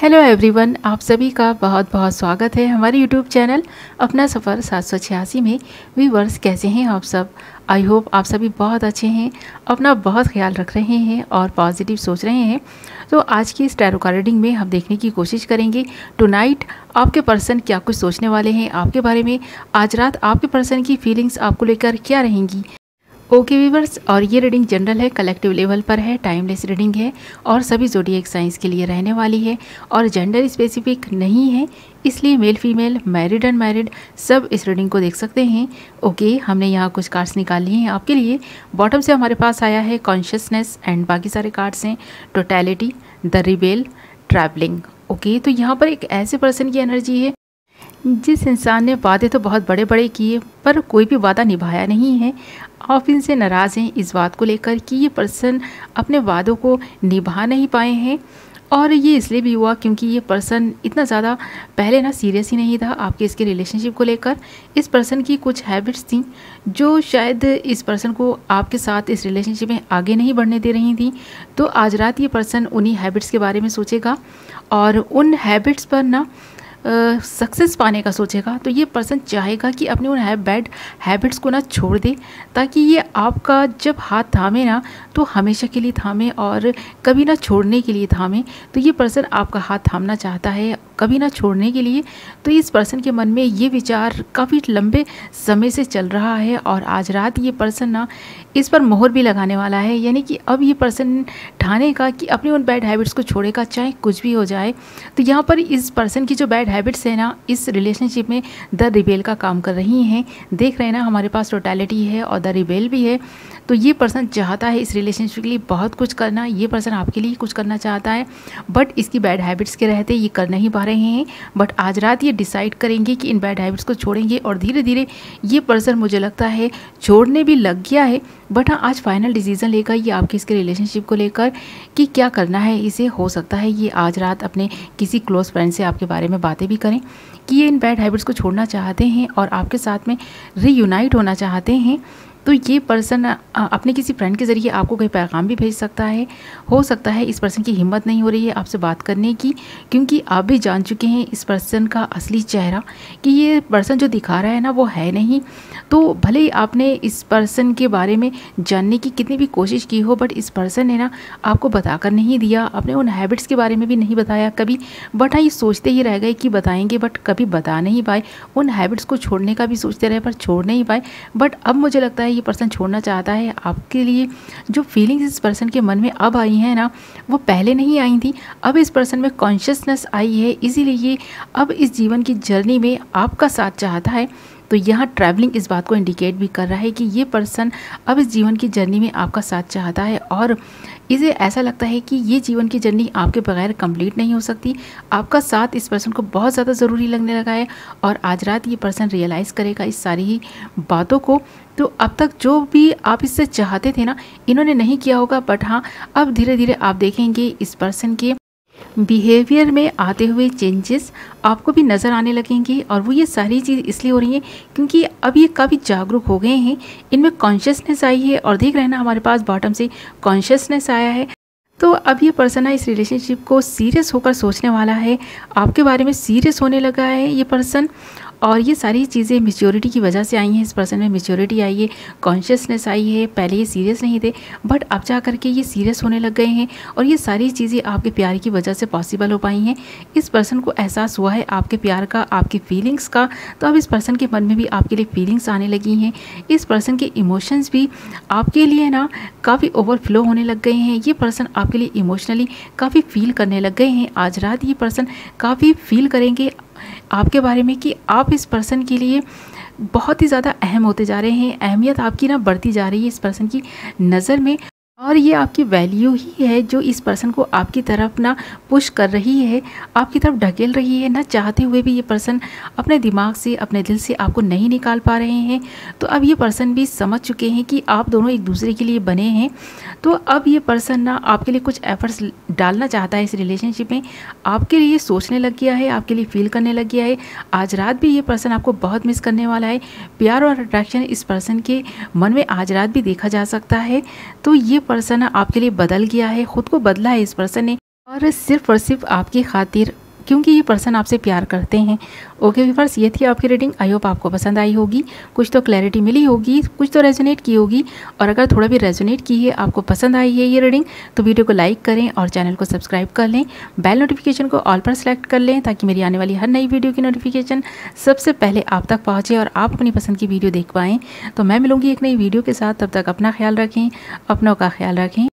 Hello everyone आप सभी का बहुत बहुत स्वागत है हमारे यूट्यूब चैनल अपना सफ़र सात सौ छियासी में। वीवर्स कैसे हैं आप सब? आई होप आप सभी बहुत अच्छे हैं, अपना बहुत ख्याल रख रहे हैं और पॉजिटिव सोच रहे हैं। तो आज की इस टैरो में हम देखने की कोशिश करेंगे। टू नाइट आपके पर्सन क्या कुछ सोचने वाले हैं? आपके बारे में आज रात आपके पर्सन की फीलिंग्स आपको लेकर क्या रहेंगी? ओके वीवर्स और ये रीडिंग जनरल है कलेक्टिव लेवल पर है टाइमलेस रीडिंग है, और सभी जोडियक साइंस के लिए रहने वाली है, और जेंडर स्पेसिफिक नहीं है, इसलिए male female married and married सब इस रीडिंग को देख सकते हैं। ओके हमने यहाँ कुछ कार्ड्स निकाल लिए हैं आपके लिए। बॉटम से हमारे पास आया है कॉन्शियसनेस एंड बाकी सारे कार्ड्स हैं totality the rebel travelling okay तो यहाँ पर एक ऐसे पर्सन की एनर्जी है, जिस इंसान ने वादे तो बहुत बड़े बड़े किए, पर कोई भी वादा निभाया नहीं है। आप इनसे नाराज़ हैं इस बात को लेकर कि ये पर्सन अपने वादों को निभा नहीं पाए हैं। और ये इसलिए भी हुआ क्योंकि ये पर्सन इतना ज़्यादा पहले ना सीरियस ही नहीं था आपके इसके रिलेशनशिप को लेकर। इस पर्सन की कुछ हैबिट्स थी, जो शायद इस पर्सन को आपके साथ इस रिलेशनशिप में आगे नहीं बढ़ने दे रही थी। तो आज रात ये पर्सन उन्हीं हैबिट्स के बारे में सोचेगा और उन हैबिट्स पर ना सक्सेस पाने का सोचेगा तो ये पर्सन चाहेगा कि अपने उन बैड हैबिट्स को ना छोड़ दे, ताकि ये आपका जब हाथ थामे ना तो हमेशा के लिए थामे और कभी ना छोड़ने के लिए थामे। तो ये पर्सन आपका हाथ थामना चाहता है, कभी ना छोड़ने के लिए। तो इस पर्सन के मन में ये विचार काफ़ी लंबे समय से चल रहा है और आज रात ये पर्सन ना इस पर मोहर भी लगाने वाला है। यानी कि अब ये पर्सन ठाने का कि अपने उन बैड हैबिट्स को छोड़ेगा, चाहे कुछ भी हो जाए। तो यहाँ पर इस पर्सन की जो बैड हैबिट्स है ना, इस रिलेशनशिप में द रिबेल का काम कर रही हैं। देख रहे हैं ना, हमारे पास टोटैलिटी है और द रिबेल भी है। तो ये पर्सन चाहता है इस रिलेशनशिप के लिए बहुत कुछ करना, ये पर्सन आपके लिए कुछ करना चाहता है। बट इसकी बैड हैबिट्स के रहते ये कर नहीं पा रहे हैं। बट आज रात ये डिसाइड करेंगे कि इन बैड हैबिट्स को छोड़ेंगे और धीरे धीरे ये पर्सन मुझे लगता है छोड़ने भी लग गया है। बट हाँ आज फाइनल डिसीज़न लेकर, ये आपके इसके रिलेशनशिप को लेकर कि क्या करना है, इसे हो सकता है ये आज रात अपने किसी क्लोज़ फ्रेंड से आपके बारे में बातें भी करें कि ये इन बैड हैबिट्स को छोड़ना चाहते हैं और आपके साथ में रीयूनाइट होना चाहते हैं तो ये पर्सन अपने किसी फ्रेंड के ज़रिए आपको कोई पैगाम भी भेज सकता है। हो सकता है इस पर्सन की हिम्मत नहीं हो रही है आपसे बात करने की, क्योंकि आप भी जान चुके हैं इस पर्सन का असली चेहरा कि ये पर्सन जो दिखा रहा है ना, वो है नहीं। तो भले ही आपने इस पर्सन के बारे में जानने की कितनी भी कोशिश की हो बट इस पर्सन ने ना आपको बताकर नहीं दिया अपने उन हैबिट्स के बारे में भी नहीं बताया कभी। बट हाँ ये सोचते ही रह गए कि बताएँगे बट कभी बता नहीं पाए। उन हैबिट्स को छोड़ने का भी सोचते रहे, पर छोड़ नहीं पाए। बट अब मुझे लगता है ये पर्सन छोड़ना चाहता है, आपके लिए जो फीलिंग्स इस पर्सन के मन में अब आई हैं ना, वो पहले नहीं आई थी। अब इस पर्सन में कॉन्शियसनेस आई है, इसीलिए ये अब इस जीवन की जर्नी में आपका साथ चाहता है। तो यहाँ ट्रैवलिंग इस बात को इंडिकेट भी कर रहा है कि ये पर्सन अब इस जीवन की जर्नी में आपका साथ चाहता है और इसे ऐसा लगता है कि ये जीवन की जर्नी आपके बगैर कंप्लीट नहीं हो सकती। आपका साथ इस पर्सन को बहुत ज़्यादा ज़रूरी लगने लगा है और आज रात ये पर्सन रियलाइज़ करेगा इस सारी ही बातों को। तो अब तक जो भी आप इससे चाहते थे ना, इन्होंने नहीं किया होगा बट हाँ अब धीरे धीरे आप देखेंगे इस पर्सन के बिहेवियर में आते हुए चेंजेस आपको भी नज़र आने लगेंगे और वो ये सारी चीज़ इसलिए हो रही है क्योंकि अब ये काफ़ी जागरूक हो गए हैं। इनमें कॉन्शियसनेस आई है और देख रहे ना हमारे पास बॉटम से कॉन्शियसनेस आया है। तो अब ये पर्सन है इस रिलेशनशिप को सीरियस होकर सोचने वाला है। आपके बारे में सीरियस होने लगा है ये पर्सन और ये सारी चीज़ें मेच्योरिटी की वजह से आई हैं, इस पर्सन में मेच्योरिटी आई है कॉन्शियसनेस आई है, पहले ये सीरियस नहीं थे बट अब जा करके ये सीरियस होने लग गए हैं और ये सारी चीज़ें आपके प्यार की वजह से पॉसिबल हो पाई हैं। इस पर्सन को एहसास हुआ है आपके प्यार का, आपकी फीलिंग्स का तो अब इस पर्सन के मन में भी आपके लिए फीलिंग्स आने लगी हैं। इस पर्सन के इमोशंस भी आपके लिए ना काफ़ी ओवरफ्लो होने लग गए हैं। ये पर्सन आपके लिए इमोशनली काफ़ी फील करने लग गए हैं। आज रात ये पर्सन काफ़ी फील करेंगे आपके बारे में कि आप इस पर्सन के लिए बहुत ही ज़्यादा अहम होते जा रहे हैं, अहमियत आपकी ना बढ़ती जा रही है इस पर्सन की नज़र में। और ये आपकी वैल्यू ही है जो इस पर्सन को आपकी तरफ़ ना पुश कर रही है, आपकी तरफ़ ढकेल रही है, ना चाहते हुए भी ये पर्सन अपने दिमाग से, अपने दिल से आपको नहीं निकाल पा रहे हैं। तो अब ये पर्सन भी समझ चुके हैं कि आप दोनों एक दूसरे के लिए बने हैं। तो अब ये पर्सन ना आपके लिए कुछ एफर्ट्स डालना चाहता है इस रिलेशनशिप में। आपके लिए सोचने लग गया है, आपके लिए फील करने लग गया है। आज रात भी ये पर्सन आपको बहुत मिस करने वाला है। प्यार और अट्रैक्शन इस पर्सन के मन में आज रात भी देखा जा सकता है। तो ये पर्सन आपके लिए बदल गया है, खुद को बदला है इस पर्सन ने और सिर्फ़ और सिर्फ़ आपकी खातिर क्योंकि ये पर्सन आपसे प्यार करते हैं। ओके व्यूवर्स ये थी आपकी रीडिंग आई होप आपको पसंद आई होगी। कुछ तो क्लैरिटी मिली होगी, कुछ तो रेजोनेट की होगी। और अगर थोड़ा भी रेजोनेट की है, आपको पसंद आई है ये रीडिंग तो वीडियो को लाइक करें और चैनल को सब्सक्राइब कर लें। बेल नोटिफिकेशन को ऑल पर सेलेक्ट कर लें ताकि मेरी आने वाली हर नई वीडियो की नोटिफिकेशन सबसे पहले आप तक पहुँचे और आप अपनी पसंद की वीडियो देख पाएँ। तो मैं मिलूँगी एक नई वीडियो के साथ। तब तक अपना ख्याल रखें, अपनों का ख्याल रखें।